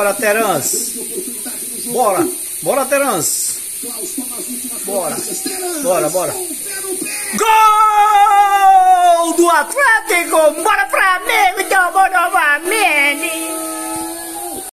Bora, Terans. Bora. Bora, Terans. Bora. Bora, bora. Gol do Atlético! Bora pra mim!